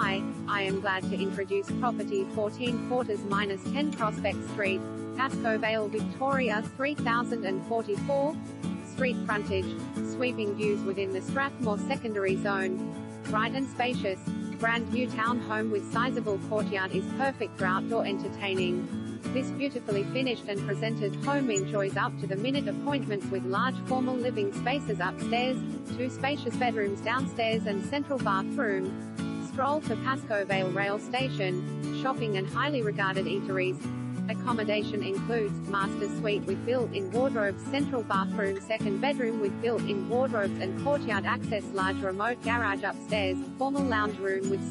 Hi, I am glad to introduce property 14 quarters minus 10 Prospect Street, Pascoe Vale, Victoria 3044. Street frontage, sweeping views within the Strathmore secondary zone. Bright and spacious, brand new townhome with sizable courtyard is perfect for outdoor entertaining. This beautifully finished and presented home enjoys up to the minute appointments with large formal living spaces upstairs, two spacious bedrooms downstairs and central bathroom. Stroll to Pascoe Vale Rail Station, shopping and highly regarded eateries. Accommodation includes master suite with built-in wardrobes, central bathroom, second bedroom with built-in wardrobes and courtyard access, large remote garage upstairs, formal lounge room with